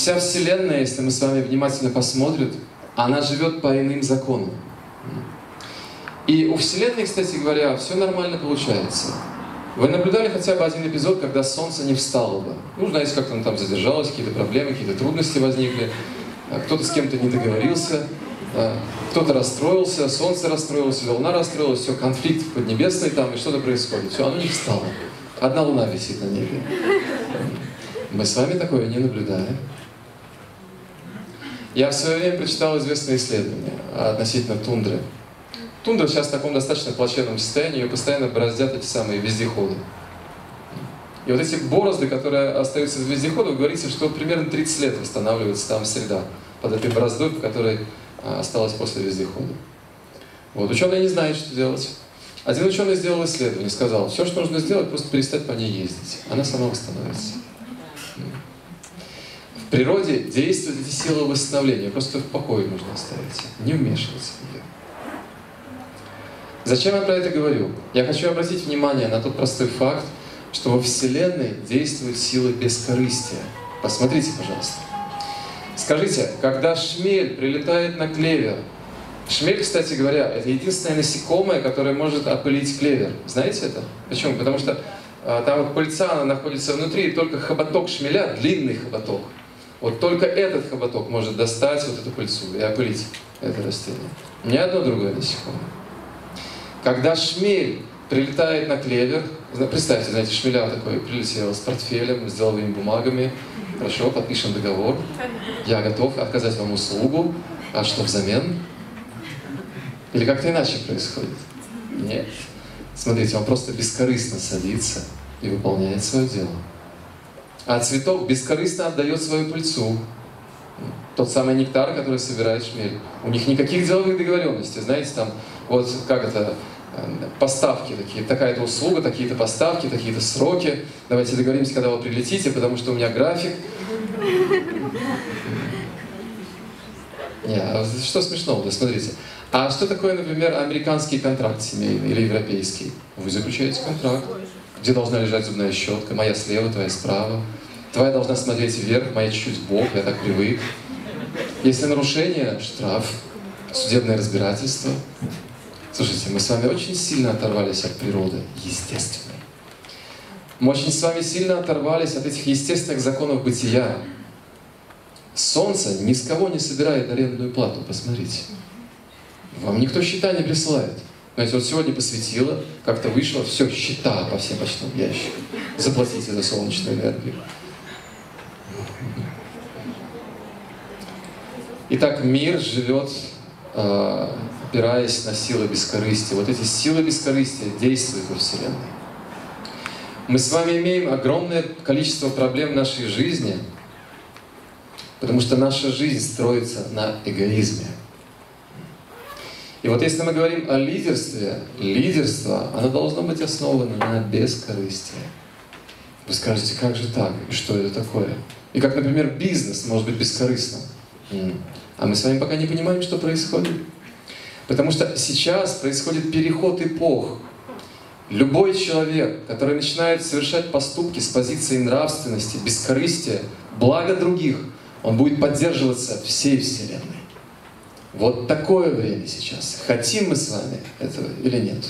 Вся Вселенная, если мы с вами внимательно посмотрим, она живет по иным законам. И у Вселенной, кстати говоря, все нормально получается. Вы наблюдали хотя бы один эпизод, когда Солнце не встало бы? Ну, знаете, как оно там задержалось, какие-то проблемы, какие-то трудности возникли. А кто-то с кем-то не договорился, кто-то расстроился, Солнце расстроилось, Луна расстроилась, все, конфликт поднебесный там, и что-то происходит. Все, оно не встало. Одна Луна висит на небе. Мы с вами такое не наблюдаем. Я в свое время прочитал известное исследование относительно тундры. Тундра сейчас в таком достаточно плачевном состоянии, ее постоянно бороздят эти самые вездеходы. И вот эти борозды, которые остаются из вездеходов, говорится, что примерно 30 лет восстанавливается там среда под этой бороздой, которая осталась после вездехода. Вот. Ученые не знают, что делать. Один ученый сделал исследование, сказал, все, что нужно сделать, просто перестать по ней ездить. Она сама восстановится. В природе действуют эти силы восстановления, просто в покое нужно оставить, не вмешиваться в нее. Зачем я про это говорю? Я хочу обратить внимание на тот простой факт, что во Вселенной действуют силы бескорыстия. Посмотрите, пожалуйста. Скажите, когда шмель прилетает на клевер, шмель, кстати говоря, это единственное насекомое, которое может опылить клевер. Знаете это? Почему? Потому что а, там вот пыльца, она находится внутри, и только хоботок шмеля, длинный хоботок, вот только этот хоботок может достать вот эту пыльцу и опылить это растение. Ни одно другое насекомое. Когда шмель прилетает на клевер, представьте, знаете, шмеля такой прилетел с портфелем, с деловыми бумагами, хорошо, подпишем договор, я готов оказать вам услугу, а что взамен? Или как-то иначе происходит? Нет. Смотрите, он просто бескорыстно садится и выполняет свое дело. А цветок бескорыстно отдает свою пыльцу. Тот самый нектар, который собирает шмель. У них никаких деловых договоренностей. Знаете, там, вот как это, э, поставки такие, такая-то услуга, такие-то поставки, такие-то сроки. Давайте договоримся, когда вы прилетите, потому что у меня график. Не, а что смешного, да, смотрите. А что такое, например, американский контракт семейный или европейский? Вы заключаете контракт, где должна лежать зубная щетка, моя слева, твоя справа. Твоя должна смотреть вверх, моя чуть-чуть бок, я так привык. Если нарушение, штраф, судебное разбирательство. Слушайте, мы с вами очень сильно оторвались от природы, естественно. Мы очень с вами сильно оторвались от этих естественных законов бытия. Солнце ни с кого не собирает арендную плату, посмотрите. Вам никто счета не присылает. Знаете, вот сегодня посветило, как-то вышло, все, счета по всем почтовым ящикам. Заплатите за солнечную энергию. Итак, мир живет, э, опираясь на силы бескорыстия. Вот эти силы бескорыстия действуют во Вселенной. Мы с вами имеем огромное количество проблем нашей жизни, потому что наша жизнь строится на эгоизме. И вот если мы говорим о лидерстве, лидерство, оно должно быть основано на бескорыстии. Вы скажете, как же так? И что это такое? И как, например, бизнес может быть бескорыстным. А мы с вами пока не понимаем, что происходит. Потому что сейчас происходит переход эпох. Любой человек, который начинает совершать поступки с позиции нравственности, бескорыстия, блага других, он будет поддерживаться всей Вселенной. Вот такое время сейчас. Хотим мы с вами этого или нет?